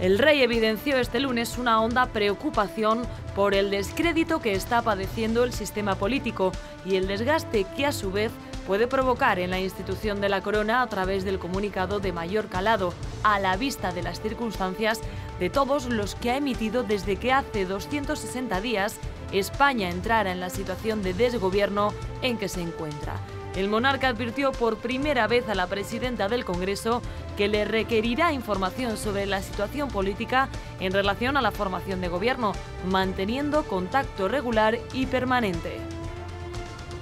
El rey evidenció este lunes una honda preocupación por el descrédito que está padeciendo el sistema político y el desgaste que a su vez puede provocar en la institución de la corona a través del comunicado de mayor calado, a la vista de las circunstancias de todos los que ha emitido desde que hace 260 días España entrara en la situación de desgobierno en que se encuentra. El monarca advirtió por primera vez a la presidenta del Congreso que le requerirá información sobre la situación política en relación a la formación de gobierno, manteniendo contacto regular y permanente.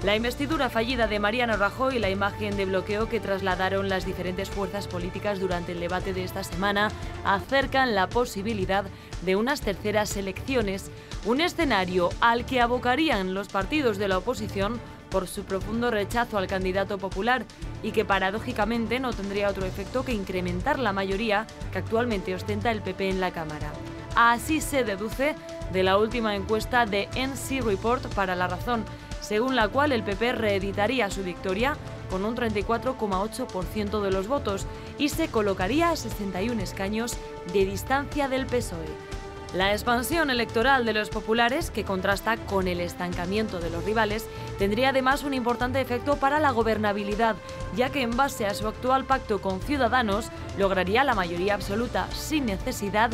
La investidura fallida de Mariano Rajoy y la imagen de bloqueo que trasladaron las diferentes fuerzas políticas durante el debate de esta semana acercan la posibilidad de unas terceras elecciones, un escenario al que abocarían los partidos de la oposición por su profundo rechazo al candidato popular y que paradójicamente no tendría otro efecto que incrementar la mayoría que actualmente ostenta el PP en la Cámara. Así se deduce de la última encuesta de NC Report para la razón, según la cual el PP reeditaría su victoria con un 34,8% de los votos y se colocaría a 61 escaños de distancia del PSOE. La expansión electoral de los populares, que contrasta con el estancamiento de los rivales, tendría además un importante efecto para la gobernabilidad, ya que en base a su actual pacto con Ciudadanos lograría la mayoría absoluta sin necesidad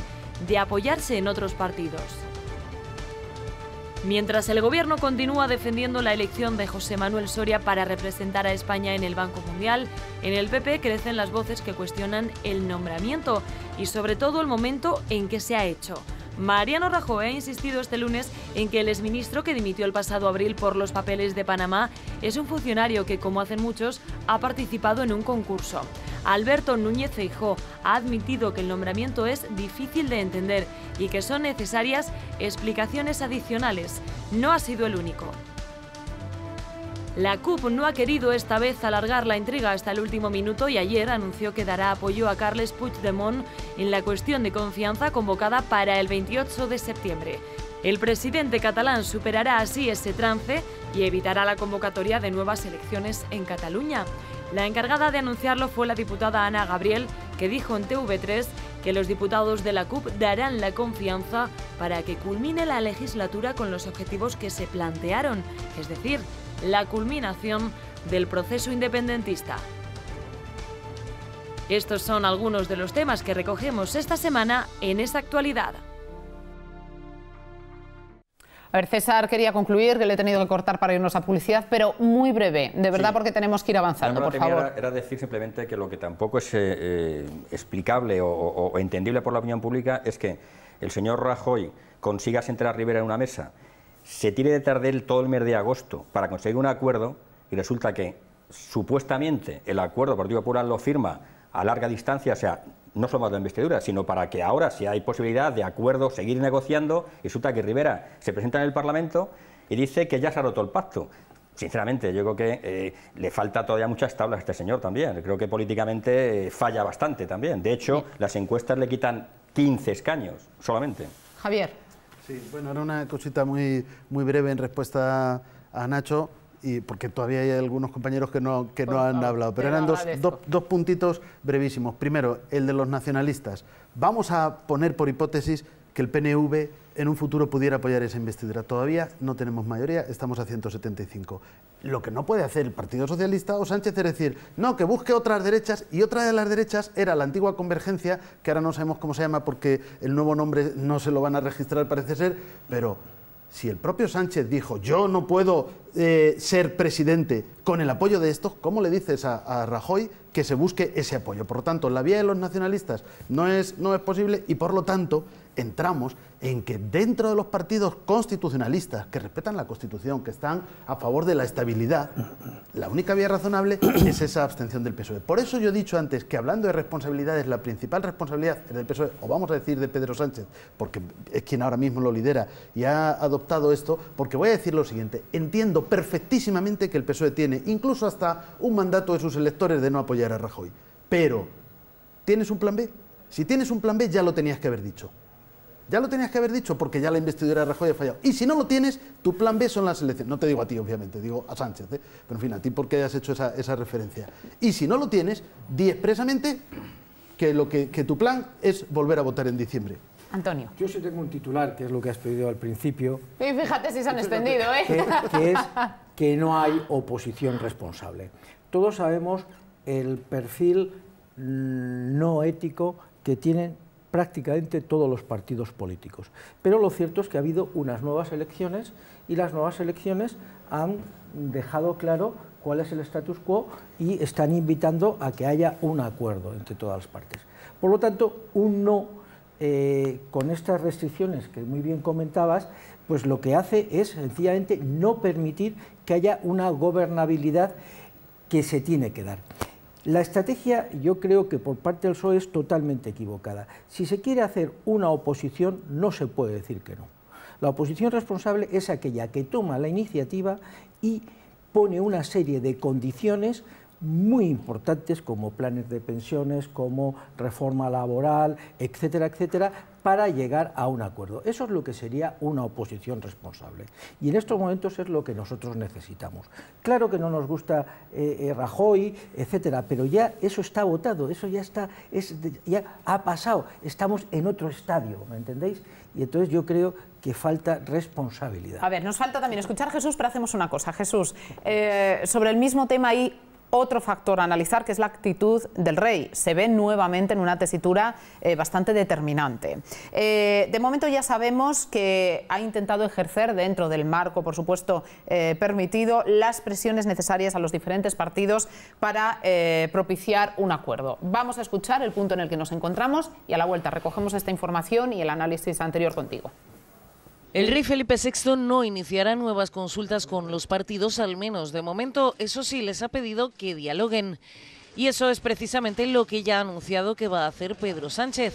de apoyarse en otros partidos. Mientras el gobierno continúa defendiendo la elección de José Manuel Soria para representar a España en el Banco Mundial, en el PP crecen las voces que cuestionan el nombramiento y sobre todo el momento en que se ha hecho. Mariano Rajoy ha insistido este lunes en que el exministro que dimitió el pasado abril por los papeles de Panamá es un funcionario que, como hacen muchos, ha participado en un concurso. Alberto Núñez Feijó ha admitido que el nombramiento es difícil de entender y que son necesarias explicaciones adicionales. No ha sido el único. La CUP no ha querido esta vez alargar la intriga hasta el último minuto y ayer anunció que dará apoyo a Carles Puigdemont en la cuestión de confianza convocada para el 28 de septiembre. El presidente catalán superará así ese trance y evitará la convocatoria de nuevas elecciones en Cataluña. La encargada de anunciarlo fue la diputada Ana Gabriel, que dijo en TV3 que los diputados de la CUP darán la confianza para que culmine la legislatura con los objetivos que se plantearon, es decir, la culminación del proceso independentista. Estos son algunos de los temas que recogemos esta semana en esta actualidad. A ver, César quería concluir, que le he tenido que cortar para irnos a publicidad, pero muy breve, de verdad, porque tenemos que ir avanzando, por favor. Era, decir simplemente que lo que tampoco es eh, explicable o, entendible por la opinión pública es que el señor Rajoy consiga sentar a Rivera en una mesa se tiene detrás de él todo el mes de agosto para conseguir un acuerdo y resulta que supuestamente el acuerdo Partido Popular lo firma a larga distancia, o sea, no solo de investidura, sino para que ahora, si hay posibilidad de acuerdo, seguir negociando, resulta que Rivera se presenta en el Parlamento y dice que ya se ha roto el pacto. Sinceramente, yo creo que eh, le falta todavía muchas tablas a este señor también. Creo que políticamente eh, falla bastante también. De hecho, las encuestas le quitan 15 escaños solamente. Javier. Sí, bueno, era una cosita muy, muy breve en respuesta a Nacho, y porque todavía hay algunos compañeros que no, que no han hablado, pero eran dos, dos, puntitos brevísimos. Primero, el de los nacionalistas. Vamos a poner por hipótesis que el PNV en un futuro pudiera apoyar esa investidura. Todavía no tenemos mayoría, estamos a 175. Lo que no puede hacer el Partido Socialista o Sánchez es decir, no, que busque otras derechas, y otra de las derechas era la antigua convergencia, que ahora no sabemos cómo se llama porque el nuevo nombre no se lo van a registrar, parece ser, pero si el propio Sánchez dijo, yo no puedo eh, ser presidente con el apoyo de estos, ¿cómo le dices a, a, Rajoy que se busque ese apoyo? Por lo tanto, la vía de los nacionalistas no es, no es posible y por lo tanto entramos en que dentro de los partidos constitucionalistas que respetan la Constitución, que están a favor de la estabilidad, la única vía razonable es esa abstención del PSOE. Por eso yo he dicho antes que hablando de responsabilidades, la principal responsabilidad es del PSOE, o vamos a decir de Pedro Sánchez, porque es quien ahora mismo lo lidera y ha adoptado esto, porque voy a decir lo siguiente, entiendo perfectísimamente que el PSOE tiene incluso hasta un mandato de sus electores de no apoyar a Rajoy, pero ¿tienes un plan B? Si tienes un plan B ya lo tenías que haber dicho. Ya lo tenías que haber dicho porque ya la investidura de Rajoy ha fallado. Y si no lo tienes, tu plan B son las elecciones. No te digo a ti, obviamente, digo a Sánchez. ¿eh? Pero en fin, a ti porque hayas hecho esa, referencia. Y si no lo tienes, di expresamente que, lo que, tu plan es volver a votar en diciembre. Antonio. Yo sí tengo un titular, que es lo que has pedido al principio. Y fíjate si se han extendido, ¿eh? que es que no hay oposición responsable. Todos sabemos el perfil mm, no ético que tienen prácticamente todos los partidos políticos. Pero lo cierto es que ha habido unas nuevas elecciones y las nuevas elecciones han dejado claro cuál es el status quo y están invitando a que haya un acuerdo entre todas las partes. Por lo tanto, un no eh, con estas restricciones que muy bien comentabas, pues lo que hace es sencillamente no permitir que haya una gobernabilidad que se tiene que dar. La estrategia yo creo que por parte del PSOE es totalmente equivocada. Si se quiere hacer una oposición no se puede decir que no. La oposición responsable es aquella que toma la iniciativa y pone una serie de condiciones muy importantes como planes de pensiones, como reforma laboral, etcétera, etcétera, para llegar a un acuerdo. Eso es lo que sería una oposición responsable. Y en estos momentos es lo que nosotros necesitamos. Claro que no nos gusta eh, eh, Rajoy, etcétera, pero ya eso está votado, eso ya está, ya ha pasado, estamos en otro estadio, ¿me entendéis? Y entonces yo creo que falta responsabilidad. A ver, nos falta también escuchar a Jesús, pero hacemos una cosa. Jesús, eh, sobre el mismo tema hay otro factor a analizar, que es la actitud del rey. Se ve nuevamente en una tesitura eh, bastante determinante. Eh, de momento ya sabemos que ha intentado ejercer dentro del marco, por supuesto, eh, permitido, las presiones necesarias a los diferentes partidos para propiciar un acuerdo. Vamos a escuchar el punto en el que nos encontramos y a la vuelta recogemos esta información y el análisis anterior contigo. El rey Felipe VI no iniciará nuevas consultas con los partidos, al menos de momento. Eso sí, les ha pedido que dialoguen. Y eso es precisamente lo que ya ha anunciado que va a hacer Pedro Sánchez.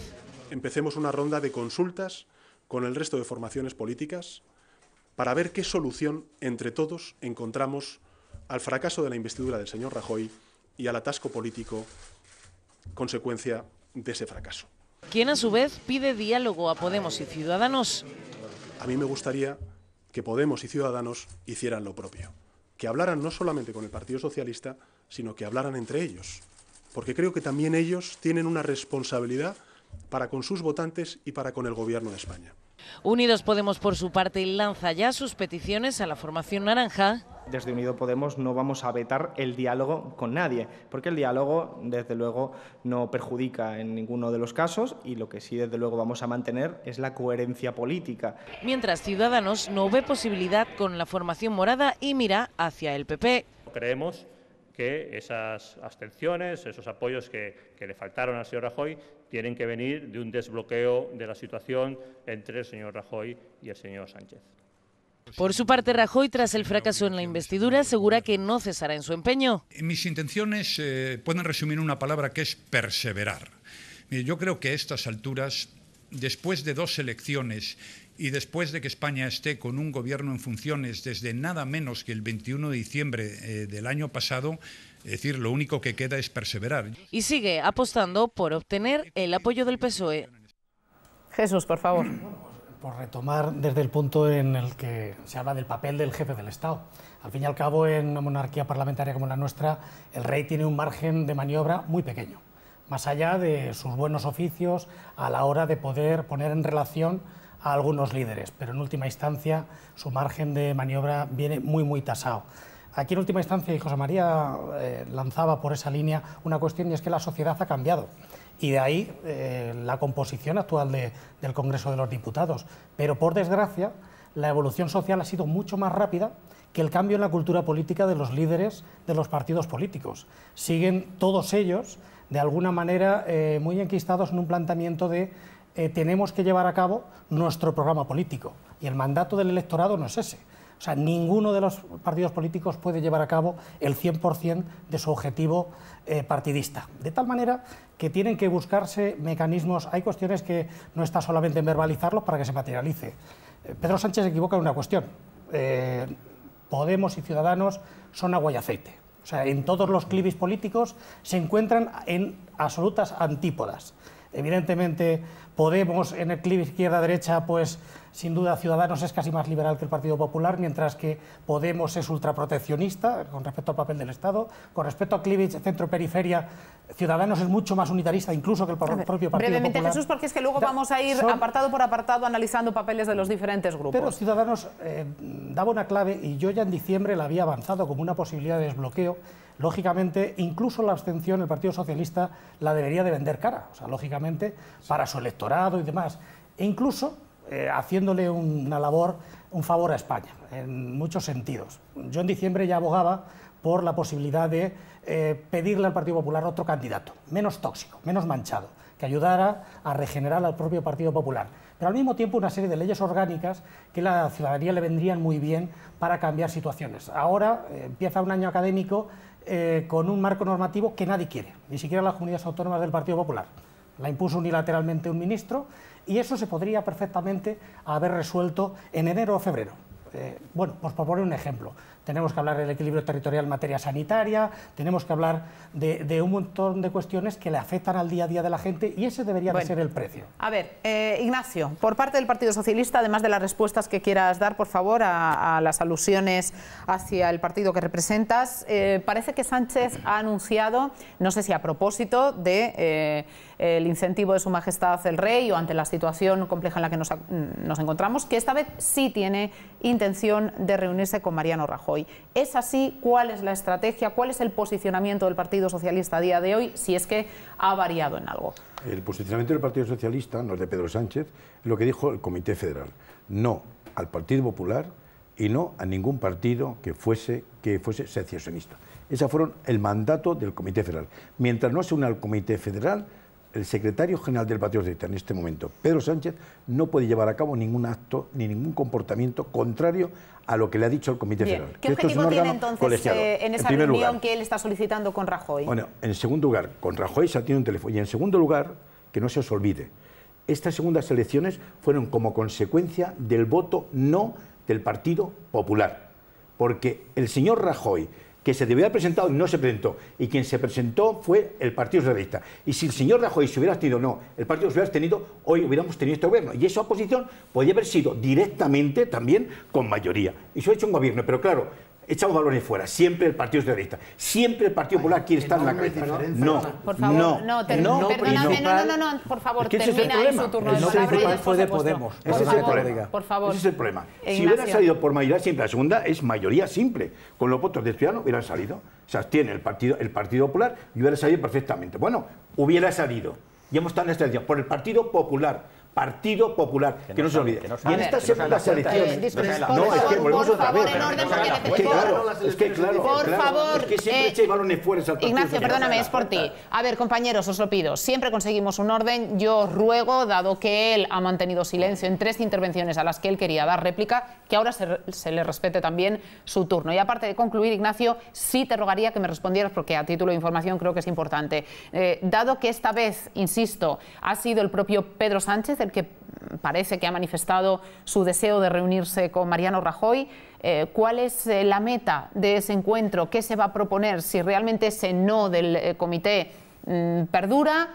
Empecemos una ronda de consultas con el resto de formaciones políticas para ver qué solución entre todos encontramos al fracaso de la investidura del señor Rajoy y al atasco político consecuencia de ese fracaso. Quien a su vez pide diálogo a Podemos y Ciudadanos a mí me gustaría que Podemos y Ciudadanos hicieran lo propio, que hablaran no solamente con el Partido Socialista, sino que hablaran entre ellos, porque creo que también ellos tienen una responsabilidad para con sus votantes y para con el Gobierno de España. Unidos Podemos, por su parte, lanza ya sus peticiones a la formación naranja desde Unido Podemos no vamos a vetar el diálogo con nadie, porque el diálogo, desde luego, no perjudica en ninguno de los casos y lo que sí, desde luego, vamos a mantener es la coherencia política. Mientras Ciudadanos no ve posibilidad con la formación morada y mira hacia el PP. Creemos que esas abstenciones, esos apoyos que, que, le faltaron al señor Rajoy, tienen que venir de un desbloqueo de la situación entre el señor Rajoy y el señor Sánchez. Por su parte, Rajoy, tras el fracaso en la investidura, asegura que no cesará en su empeño. Mis intenciones eh, pueden resumir en una palabra que es perseverar. Yo creo que a estas alturas, después de dos elecciones y después de que España esté con un gobierno en funciones desde nada menos que el 21 de diciembre eh, del año pasado, es decir, lo único que queda es perseverar. Y sigue apostando por obtener el apoyo del PSOE. Jesús, por favor por retomar desde el punto en el que se habla del papel del jefe del Estado. Al fin y al cabo, en una monarquía parlamentaria como la nuestra, el rey tiene un margen de maniobra muy pequeño, más allá de sus buenos oficios a la hora de poder poner en relación a algunos líderes, pero en última instancia su margen de maniobra viene muy, muy tasado. Aquí en última instancia, José María eh, lanzaba por esa línea una cuestión y es que la sociedad ha cambiado y de ahí eh, la composición actual del Congreso de los Diputados. Pero por desgracia, la evolución social ha sido mucho más rápida que el cambio en la cultura política de los líderes de los partidos políticos. Siguen todos ellos, de alguna manera, eh, muy enquistados en un planteamiento de tenemos que llevar a cabo nuestro programa político. Y el mandato del electorado no es ese. O sea, ninguno de los partidos políticos puede llevar a cabo el 100% de su objetivo eh, partidista. De tal manera que tienen que buscarse mecanismos, hay cuestiones que no está solamente en verbalizarlos para que se materialice. Eh, Pedro Sánchez se equivoca en una cuestión. Eh, Podemos y Ciudadanos son agua y aceite. O sea, en todos los clivis políticos se encuentran en absolutas antípodas. Evidentemente, Podemos en el clip izquierda-derecha, pues sin duda Ciudadanos es casi más liberal que el Partido Popular, mientras que Podemos es ultraproteccionista con respecto al papel del Estado. Con respecto a Clivich, centro-periferia, Ciudadanos es mucho más unitarista incluso que el propio Partido brevemente, Popular. Jesús, porque es que luego vamos a ir apartado por apartado analizando papeles de los diferentes grupos. Pero Ciudadanos eh, daba una clave y yo ya en diciembre la había avanzado como una posibilidad de desbloqueo lógicamente, incluso la abstención, el Partido Socialista la debería de vender cara, o sea, lógicamente, para su electorado y demás. E incluso eh, haciéndole una labor, un favor a España, en muchos sentidos. Yo en diciembre ya abogaba por la posibilidad de eh, pedirle al Partido Popular otro candidato, menos tóxico, menos manchado, que ayudara a regenerar al propio Partido Popular. Pero al mismo tiempo una serie de leyes orgánicas que la ciudadanía le vendrían muy bien para cambiar situaciones. Ahora eh, empieza un año académico con un marco normativo que nadie quiere, ni siquiera las comunidades autónomas del Partido Popular. La impuso unilateralmente un ministro y eso se podría perfectamente haber resuelto en enero o febrero. Eh, bueno, pues por poner un ejemplo, tenemos que hablar del equilibrio territorial en materia sanitaria, tenemos que hablar de, un montón de cuestiones que le afectan al día a día de la gente y ese debería de ser el precio. A ver, eh, Ignacio, por parte del Partido Socialista, además de las respuestas que quieras dar, por favor, a, las alusiones hacia el partido que representas, eh, parece que Sánchez ha anunciado, no sé si a propósito de el incentivo de Su Majestad el Rey o ante la situación compleja en la que nos, nos encontramos, que esta vez sí tiene intención de reunirse con Mariano Rajoy. ¿Es así? ¿Cuál es la estrategia? ¿Cuál es el posicionamiento del Partido Socialista a día de hoy, si es que ha variado en algo? El posicionamiento del Partido Socialista, no es de Pedro Sánchez, lo que dijo el Comité Federal. No al Partido Popular y no a ningún partido que fuese, que fuese secesionista. Ese fueron el mandato del Comité Federal. Mientras no se una al Comité Federal, el secretario general del Partido Socialista en este momento, Pedro Sánchez, no puede llevar a cabo ningún acto ni ningún comportamiento contrario a lo que le ha dicho el Comité Federal. ¿Qué objetivo tiene entonces eh, en esa reunión que él está solicitando con Rajoy? Bueno, en segundo lugar, con Rajoy se tiene un teléfono. Y en segundo lugar, que no se os olvide, estas segundas elecciones fueron como consecuencia del voto no del Partido Popular. Porque el señor Rajoy que se debía haber presentado y no se presentó. Y quien se presentó fue el Partido Socialista. Y si el señor Rajoy se hubiera tenido no, el Partido Socialista tenido, hoy hubiéramos tenido este gobierno. Y esa oposición podría haber sido directamente también con mayoría. Y se ha hecho un gobierno. Pero claro, echamos balones fuera. Siempre el Partido Socialista. Siempre el Partido Popular quiere estar en la cabeza. No, por favor, no, no, perdóname, no, no, no, por favor, termina ahí su turno de palabra. fue de Podemos. Ese es el problema. Por favor. Ese es el problema. Si hubiera salido por mayoría simple, la segunda es mayoría simple. Con los votos de Ciudadanos hubieran salido. Se abstiene el Partido, el Partido Popular y hubiera salido perfectamente. Bueno, hubiera salido. Y hemos estado en esta elección por el Partido Popular Partido Popular, que, no, se olvide. y en estas segundas elecciones... no, es que volvemos otra vez. Es que claro, es que claro, por favor, es que siempre balones al Ignacio, perdóname, es por ti. A ver, compañeros, os lo pido. Siempre conseguimos un orden. Yo ruego, dado que él ha mantenido silencio en tres intervenciones a las que él quería dar réplica, que ahora se, le respete también su turno. Y aparte de concluir, Ignacio, sí te rogaría que me respondieras, porque a título de información creo que es importante. Eh, dado que esta vez, insisto, ha sido el propio Pedro Sánchez que parece que ha manifestado su deseo de reunirse con Mariano Rajoy. Eh, ¿Cuál es eh, la meta de ese encuentro? ¿Qué se va a proponer? Si realmente ese no del eh, comité mm, perdura,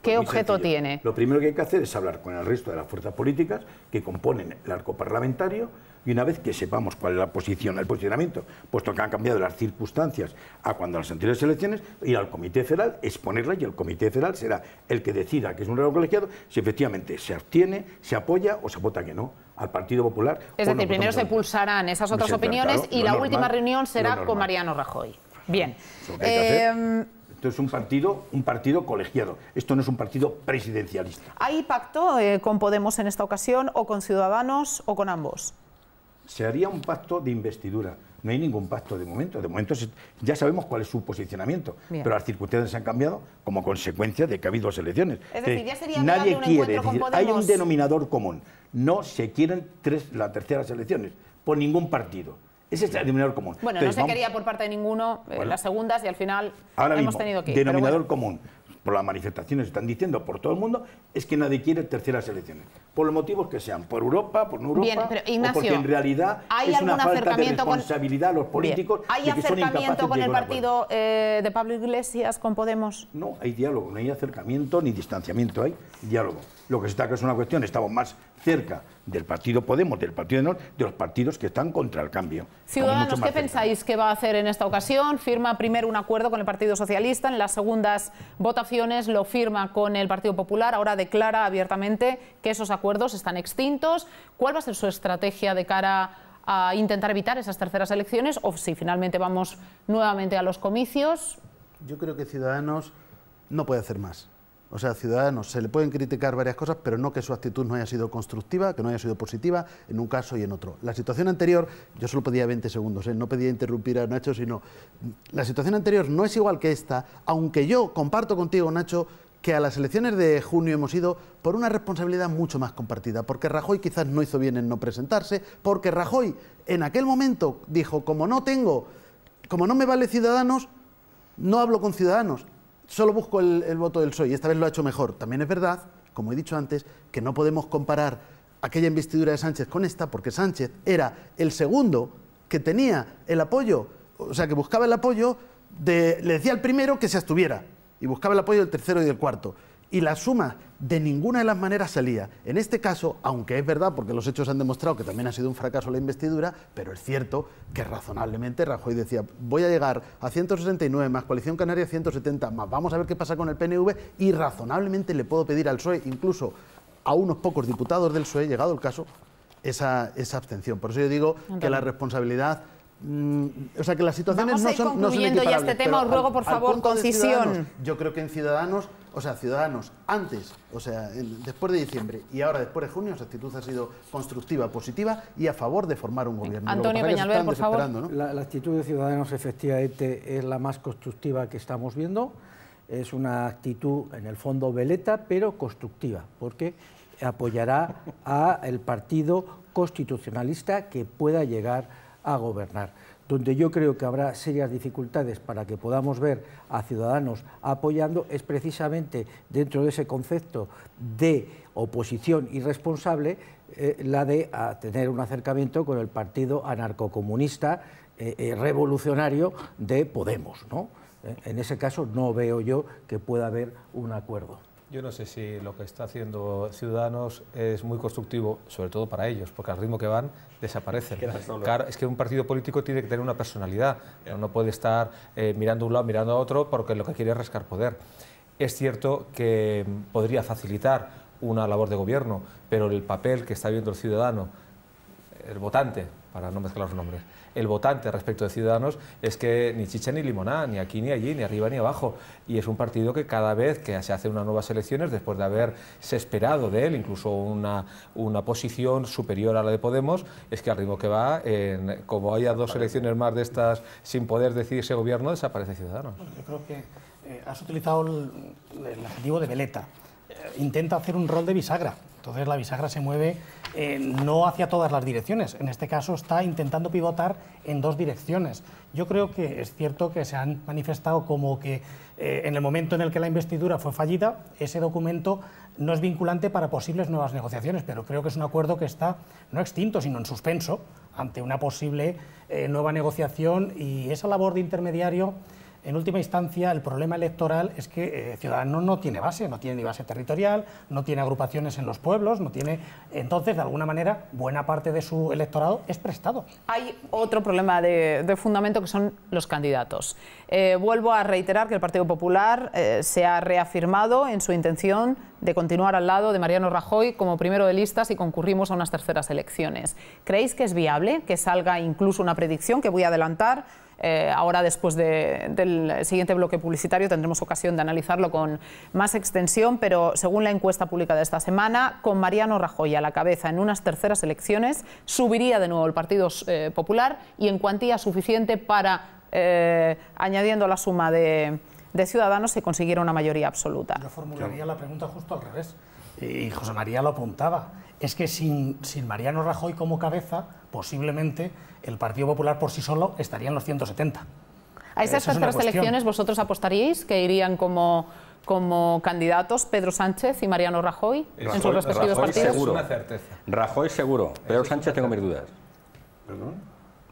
¿qué pues objeto tiene? Lo primero que hay que hacer es hablar con el resto de las fuerzas políticas que componen el arco parlamentario y una vez que sepamos cuál es la posición, el posicionamiento, puesto que han cambiado las circunstancias a cuando las anteriores elecciones, ir al Comité Federal, exponerla y el Comité Federal será el que decida que es un órgano colegiado si efectivamente se abstiene, se apoya o se vota que no al Partido Popular. Es decir, primero se pulsarán esas otras opiniones y la última reunión será con Mariano Rajoy. Bien. Em, esto es un partido, un partido colegiado. Esto no es un partido presidencialista. ¿Hay pacto eh, con Podemos en esta ocasión o con Ciudadanos o con ambos? Se haría un pacto de investidura. No hay ningún pacto de momento. De momento ya sabemos cuál es su posicionamiento, pero las circunstancias han cambiado como consecuencia de que ha habido dos elecciones. Es decir, ya sería Nadie quiere, decir, hay un denominador común. No se quieren tres, las terceras elecciones por ningún partido. Ese es el denominador común. Bueno, no se quería por parte de ninguno eh, las segundas y al final ahora hemos tenido que Denominador común por las manifestaciones están diciendo por todo el mundo, es que nadie quiere terceras elecciones. Por los motivos que sean, por Europa, por no Europa, Bien, pero, Ignacio, o porque en realidad ¿hay es una falta de acercamiento con- responsabilidad a los políticos Bien. ¿Hay de que acercamiento con el partido eh, de Pablo Iglesias, con Podemos? No, hay diálogo, no hay acercamiento ni distanciamiento, hay diálogo. Lo que se está que es una cuestión, estamos más cerca del partido Podemos, del partido de Norte, de los partidos que están contra el cambio. Ciudadanos, ¿qué cerca. pensáis que va a hacer en esta ocasión? Firma primero un acuerdo con el Partido Socialista, en las segundas votaciones lo firma con el Partido Popular, ahora declara abiertamente que esos acuerdos están extintos. ¿Cuál va a ser su estrategia de cara a intentar evitar esas terceras elecciones? O si finalmente vamos nuevamente a los comicios, Yo creo que Ciudadanos no puede hacer más. O sea, Ciudadanos se le pueden criticar varias cosas, pero no que su actitud no haya sido constructiva, que no haya sido positiva en un caso y en otro. La situación anterior, yo solo pedía 20 segundos, ¿eh? no pedía interrumpir a Nacho, sino la situación anterior no es igual que esta, aunque yo comparto contigo, Nacho, que a las elecciones de junio hemos ido por una responsabilidad mucho más compartida, porque Rajoy quizás no hizo bien en no presentarse, porque Rajoy en aquel momento dijo, como no tengo, como no me vale Ciudadanos, no hablo con Ciudadanos, solo busco el, voto del PSOE y esta vez lo ha hecho mejor. También es verdad, como he dicho antes, que no podemos comparar aquella investidura de Sánchez con esta, porque Sánchez era el segundo que tenía el apoyo, o sea, que buscaba el apoyo, de, le decía al primero que se abstuviera y buscaba el apoyo del tercero y del cuarto. Y la suma de ninguna de las maneras salía. En este caso, aunque es verdad, porque los hechos han demostrado que también ha sido un fracaso la investidura, pero es cierto que razonablemente Rajoy decía, voy a llegar a 169 más Coalición Canaria 170 más, vamos a ver qué pasa con el PNV y razonablemente le puedo pedir al PSOE, incluso a unos pocos diputados del PSOE, llegado el caso, esa, esa abstención. Por eso yo digo que la responsabilidad... mm, o sea, que las situaciones Vamos a no ir son, no son concluyendo ya este tema. Os ruego, por favor, concisión. Yo creo que en Ciudadanos, o sea, Ciudadanos antes, o sea, en- después de diciembre y ahora después de junio, su actitud ha sido constructiva, positiva y a favor de formar un gobierno. Antonio Peñalver, por favor. La, la actitud de Ciudadanos efectivamente es la más constructiva que estamos viendo. Es una actitud en el fondo veleta, pero constructiva, porque apoyará al partido constitucionalista que pueda llegar a gobernar. Donde yo creo que habrá serias dificultades para que podamos ver a Ciudadanos apoyando es precisamente dentro de ese concepto de oposición irresponsable eh, la de a tener un acercamiento con el partido anarcocomunista eh, eh, revolucionario de Podemos. ¿no? En ese caso no veo yo que pueda haber un acuerdo. Yo no sé si lo que está haciendo Ciudadanos es muy constructivo, sobre todo para ellos, porque al ritmo que van desaparecen. Claro, es que un partido político tiene que tener una personalidad, no, no puede estar eh, mirando a un lado, mirando a otro, porque lo que quiere es rascar poder. Es cierto que mm, podría facilitar una labor de gobierno, pero el papel que está viendo el ciudadano, el votante, para no mezclar los nombres, el votante respecto de Ciudadanos es que ni chicha ni limonada, ni aquí ni allí, ni arriba ni abajo. Y es un partido que cada vez que se hacen unas nuevas elecciones, después de haberse esperado de él incluso una, una posición superior a la de Podemos, es que al ritmo que va, en- como haya dos elecciones más de estas sin poder decidir ese gobierno, desaparece Ciudadanos. Bueno, yo creo que eh, has utilizado el, el adjetivo de veleta. Eh, intenta hacer un rol de bisagra. Entonces la bisagra se mueve eh, no hacia todas las direcciones. En este caso está intentando pivotar en dos direcciones. Yo creo que es cierto que se han manifestado como que eh, en el momento en el que la investidura fue fallida, ese documento no es vinculante para posibles nuevas negociaciones, pero creo que es un acuerdo que está no extinto, sino en suspenso ante una posible eh, nueva negociación y esa labor de intermediario en última instancia, el problema electoral es que eh, Ciudadanos no tiene base, no tiene ni base territorial, no tiene agrupaciones en los pueblos, no tiene. Entonces, de alguna manera, buena parte de su electorado es prestado. Hay otro problema de, fundamento que son los candidatos. Eh, vuelvo a reiterar que el Partido Popular eh, se ha reafirmado en su intención de continuar al lado de Mariano Rajoy como primero de lista si concurrimos a unas terceras elecciones. ¿Creéis que es viable que salga incluso una predicción que voy a adelantar? Eh, ahora, después de- del siguiente bloque publicitario, tendremos ocasión de analizarlo con más extensión, pero según la encuesta pública de esta semana, con Mariano Rajoy a la cabeza en unas terceras elecciones, subiría de nuevo el Partido eh, Popular y en cuantía suficiente para, eh, añadiendo la suma de, de Ciudadanos, se consiguiera una mayoría absoluta. Yo formularía la pregunta justo al revés. Y José María lo apuntaba. Es que sin, sin Mariano Rajoy como cabeza, posiblemente el Partido Popular por sí solo estaría en los 170. A esas Esa terceras elecciones, ¿vosotros apostaríais que irían como, como candidatos Pedro Sánchez y Mariano Rajoy en sus respectivos partidos? Seguro. una certeza. Rajoy seguro. Pedro Sánchez tengo mis dudas.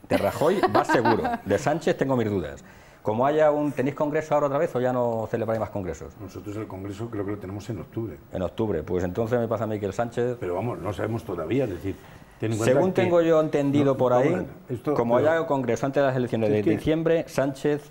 De Rajoy va seguro. De Sánchez tengo mis dudas. Como haya un... ¿Tenéis congreso ahora otra vez o ya no celebráis más congresos? Nosotros el congreso creo que lo tenemos en octubre. En octubre. Pues entonces me pasa a mí que el Sánchez... Pero vamos, no sabemos todavía, es decir... ten Según tengo yo entendido No, por ahí, esto- como pero- haya un congreso antes de las elecciones de diciembre, Sánchez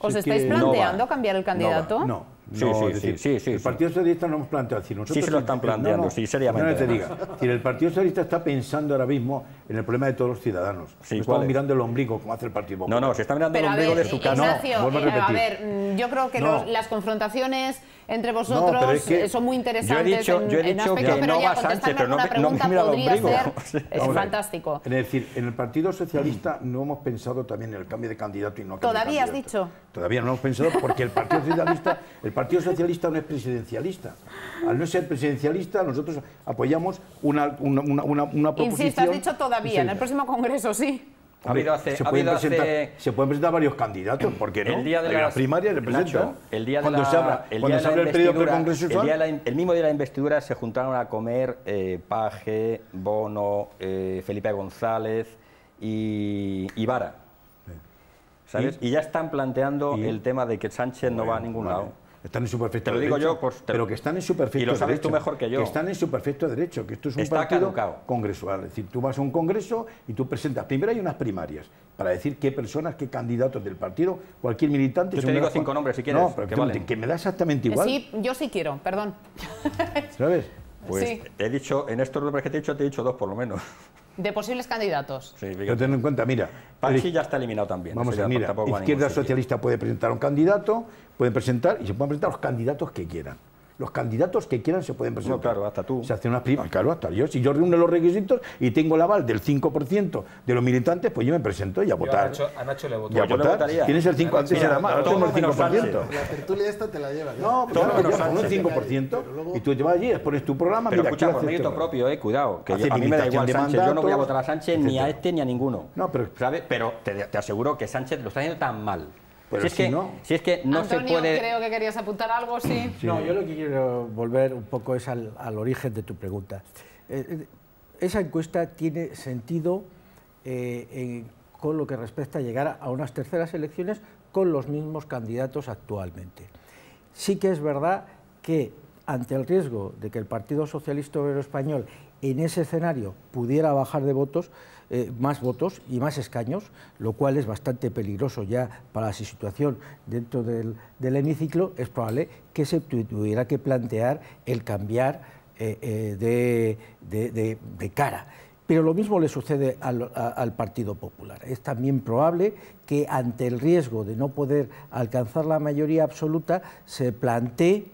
¿Os estáis que no planteando va. cambiar el candidato? No, Sí, no, sí, es sí, decir, sí, sí, el sí. Partido Socialista no hemos planteado. nosotros- se lo están planteando, sí, seriamente. No te diga. Decir, el Partido Socialista está pensando ahora mismo en el problema de todos los ciudadanos. Sí, no ¿cuál estamos es? mirando el ombligo como hace el Partido No, Popular. no, se está mirando Pero el ombligo ver, de su casa. Ignacio, No, eh, a repetir. ver, mm, yo creo que No. los- las confrontaciones entre No, vosotros pero es que- eh, son muy Yo he interesantes dicho, en, yo he dicho aspecto, que no va Sánchez, pero no, no me mira ombligo. ser Sí. es Vamos fantástico. Es decir, en el Partido Socialista no hemos pensado también en el cambio de candidato y no ¿Todavía has dicho? Todavía no hemos pensado porque el Partido Socialista, el Partido Socialista no es presidencialista. Al no ser presidencialista, nosotros apoyamos una, una, una, una, una proposición. Insisto, has dicho todavía, en el próximo congreso sí. Ha habido hace- se, ha pueden habido hace- presentar, se pueden presentar varios candidatos, ¿por qué no? El día de las una primaria se el día de cuando la, se abra, el cuando día de se abra el periodo el, día de la- el mismo día de la investidura se juntaron a comer eh, Paje, Bono, eh, Felipe González y, y Vara. ¿Sabes? Y, ya están planteando y- el tema de que Sánchez no va a ningún Vale. lado. Están en su perfecto Te lo digo derecho, yo, pues, te- pero que están en su perfecto y lo sabes derecho, tú mejor que yo. Que están en su perfecto derecho, que esto es un Está partido caducado. congresual. Es decir, tú vas a un congreso y tú presentas. Primero hay unas primarias para decir qué personas, qué candidatos del partido, cualquier militante. Yo te digo cinco nombres, si quieres, No, pero que que, valen. que me da exactamente igual. Sí, yo sí quiero, perdón. ¿Sabes? Pues Sí. te he dicho, en estos nombres que te he dicho, te he dicho dos por lo menos. De posibles candidatos. Sí, Pero ten en cuenta, mira, Pachi ya está eliminado también. Vamos a ver, mira, Izquierda. Socialista puede presentar un candidato, pueden presentar y se pueden presentar los candidatos que quieran. Los candidatos que quieran se pueden presentar. No, claro, hasta tú. Se hace una prima, claro, hasta yo. Si yo reúno los requisitos y tengo el aval del 5% de los militantes, pues yo me presento y a Yo a votar. Nacho, a Nacho le voto. Y a le votar. votaría. Tienes el 5%, antes era más, ahora tengo el menos 5%. Sánchez. La tertulia esta te la lleva. ¿no? No, pero Todo claro, con un Sánchez. 5%, y tú te vas allí, pones tu programa, Pero mira, escucha, por mérito propio, eh, cuidado, que Hace yo- a mí me da igual de Sánchez, yo no voy a votar a Sánchez ni a este ni a ninguno. No, pero- ¿sabes? Pero te, te aseguro que Sánchez lo está haciendo tan mal. Pero si, es que, no. si es que no Antonio, se puede... creo que querías apuntar algo, sí. No, yo lo que quiero volver un poco es al, al origen de tu pregunta. Eh, eh, esa encuesta tiene sentido eh, en- con lo que respecta a llegar a unas terceras elecciones con los mismos candidatos actualmente. Sí que es verdad que ante el riesgo de que el Partido Socialista Obrero Español en ese escenario pudiera bajar de votos, eh, más votos y más escaños, lo cual es bastante peligroso ya para la situación dentro del, del hemiciclo, es probable que se tu- tuviera que plantear el cambiar eh, eh, de, de- cara. Pero lo mismo le sucede al, al Partido Popular. Es también probable que ante el riesgo de no poder alcanzar la mayoría absoluta se plantee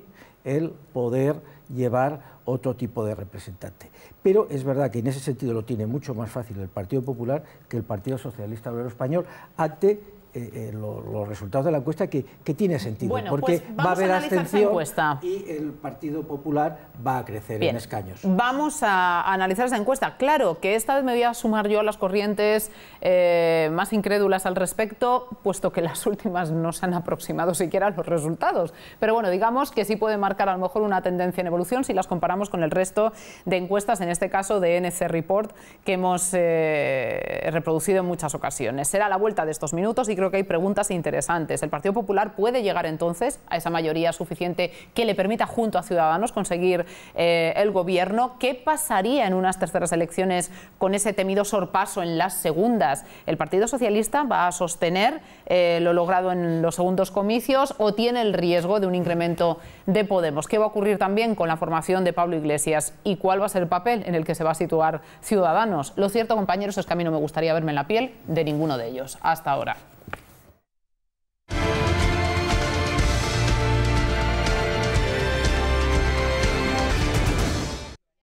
el poder llevar otro tipo de representante. Pero es verdad que en ese sentido lo tiene mucho más fácil el Partido Popular que el Partido Socialista Obrero Español ante eh, eh, lo- los resultados de la encuesta que, que tiene sentido, Bueno, porque pues va a a haber esa abstención encuesta. y el Partido Popular va a crecer Bien, en escaños. Vamos a analizar esa encuesta. Claro que esta vez me voy a sumar yo a las corrientes eh, más incrédulas al respecto, puesto que las últimas no se han aproximado siquiera a los resultados. Pero bueno, digamos que sí puede marcar a lo mejor una tendencia en evolución si las comparamos con el resto de encuestas, en este caso de NC Report, que hemos reproducido en muchas ocasiones. Será la vuelta de estos minutos y creo que hay preguntas interesantes. ¿El Partido Popular puede llegar entonces a esa mayoría suficiente que le permita junto a Ciudadanos conseguir eh, el gobierno? ¿Qué pasaría en unas terceras elecciones con ese temido sorpaso en las segundas? ¿El Partido Socialista va a sostener eh, lo logrado en los segundos comicios o tiene el riesgo de un incremento de Podemos? ¿Qué va a ocurrir también con la formación de Pablo Iglesias? ¿Y cuál va a ser el papel en el que se va a situar Ciudadanos? Lo cierto, compañeros, es que a mí no me gustaría verme en la piel de ninguno de ellos hasta ahora.